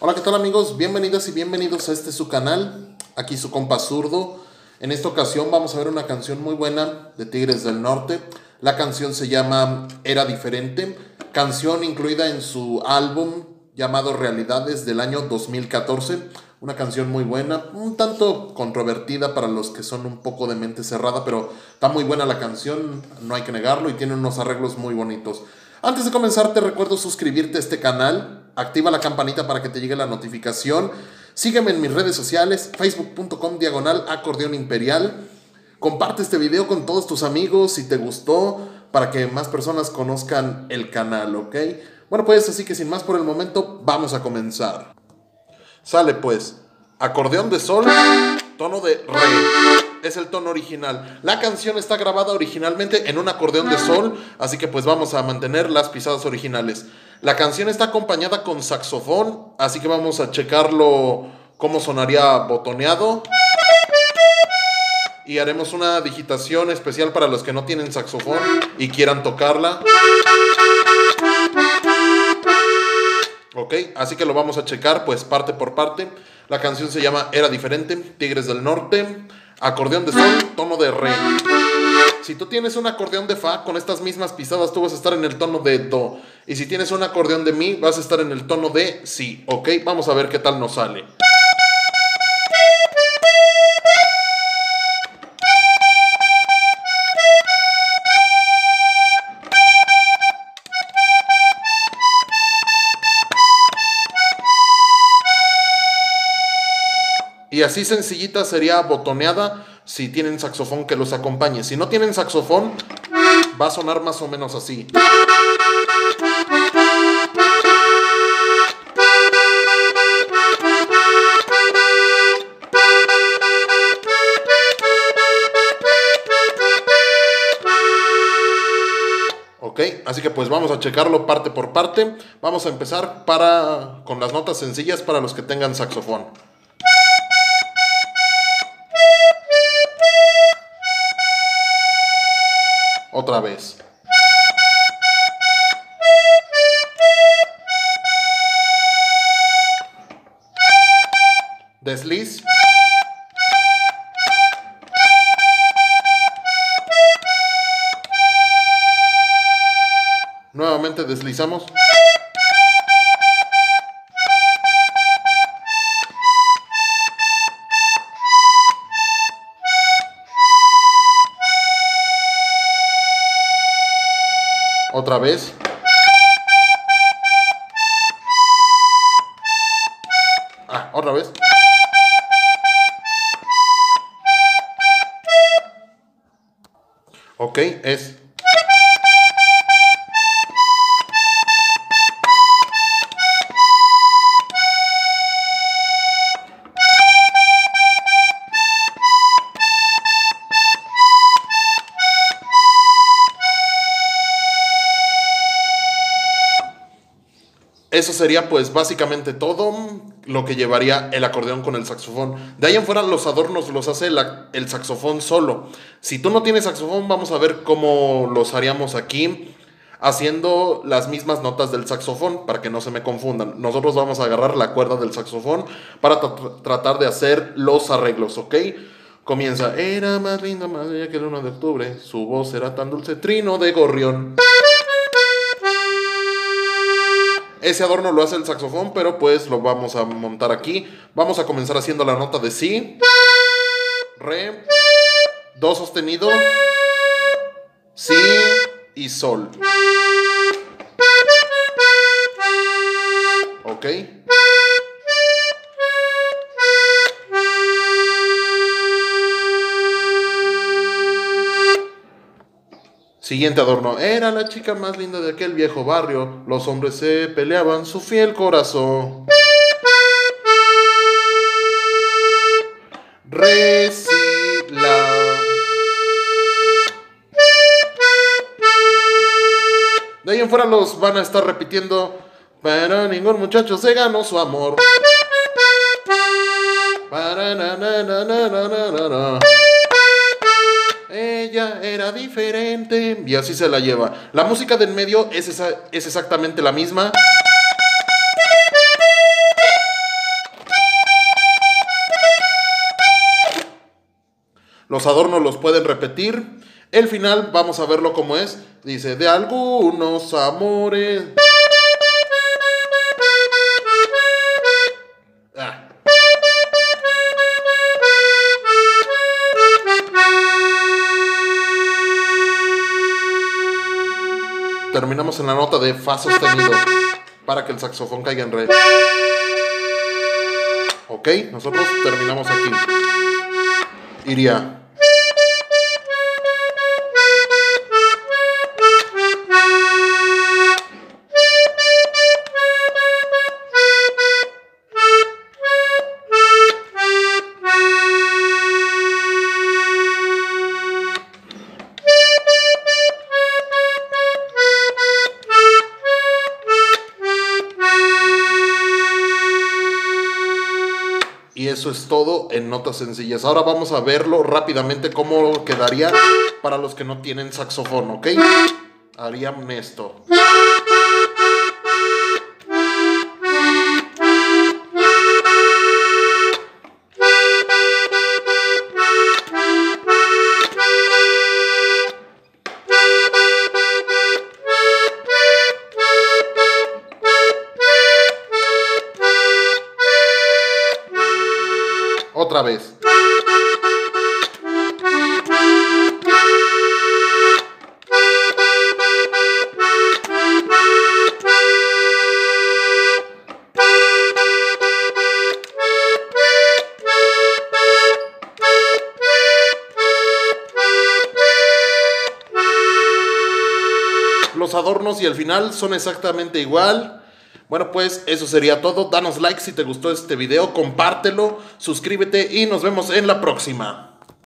Hola, ¿qué tal amigos? Bienvenidas y bienvenidos a este su canal, aquí su compa zurdo. En esta ocasión vamos a ver una canción muy buena de Tigres del Norte. La canción se llama Era Diferente, canción incluida en su álbum llamado Realidades del año 2014. Una canción muy buena, un tanto controvertida para los que son un poco de mente cerrada, pero está muy buena la canción, no hay que negarlo, y tiene unos arreglos muy bonitos. Antes de comenzar, te recuerdo suscribirte a este canal, activa la campanita para que te llegue la notificación, sígueme en mis redes sociales, facebook.com diagonal acordeón imperial, comparte este video con todos tus amigos si te gustó, para que más personas conozcan el canal, ¿ok? Bueno, pues así que sin más por el momento, vamos a comenzar. Sale pues, acordeón de sol, tono de re. Es el tono original. La canción está grabada originalmente en un acordeón de sol, así que pues vamos a mantener las pisadas originales. La canción está acompañada con saxofón, así que vamos a checarlo cómo sonaría botoneado. Y haremos una digitación especial para los que no tienen saxofón y quieran tocarla. Ok, así que lo vamos a checar pues parte por parte. La canción se llama Era Diferente, Tigres del Norte, acordeón de sol, tono de re. Si tú tienes un acordeón de fa, con estas mismas pisadas tú vas a estar en el tono de do. Y si tienes un acordeón de mi, vas a estar en el tono de si. Ok, vamos a ver qué tal nos sale. Y así sencillita sería botoneada si tienen saxofón que los acompañe. Si no tienen saxofón, va a sonar más o menos así. Ok, así que pues vamos a checarlo parte por parte. Vamos a empezar para, con las notas sencillas para los que tengan saxofón. Otra vez. Desliz. Nuevamente deslizamos. Otra vez. Ah, otra vez. Ok, es. Eso sería pues básicamente todo lo que llevaría el acordeón con el saxofón. De ahí en fuera los adornos los hace el, saxofón solo. Si tú no tienes saxofón, vamos a ver cómo los haríamos aquí haciendo las mismas notas del saxofón para que no se me confundan. Nosotros vamos a agarrar la cuerda del saxofón para tra tratar de hacer los arreglos, ¿ok? Comienza, era más linda, más bella que el 1 de octubre, su voz era tan dulce, trino de gorrión. Ese adorno lo hace el saxofón, pero pues lo vamos a montar aquí. Vamos a comenzar haciendo la nota de si, re, do sostenido, si y sol. ¿Ok? Siguiente adorno. Era la chica más linda de aquel viejo barrio. Los hombres se peleaban su fiel corazón. Recila. De ahí en fuera los van a estar repitiendo. Para ningún muchacho se ganó su amor diferente. Y así se la lleva. La música del medio es, esa, es exactamente la misma. Los adornos los pueden repetir. El final vamos a verlo como es. Dice, de algunos amores. Terminamos en la nota de fa sostenido para que el saxofón caiga en re. Ok, nosotros terminamos aquí. Iría. Y eso es todo en notas sencillas. Ahora vamos a verlo rápidamente cómo quedaría para los que no tienen saxofón, ¿ok? Harían esto. Otra vez. Los adornos y el final son exactamente igual. Bueno, pues eso sería todo. Danos like si te gustó este video, compártelo, suscríbete y nos vemos en la próxima.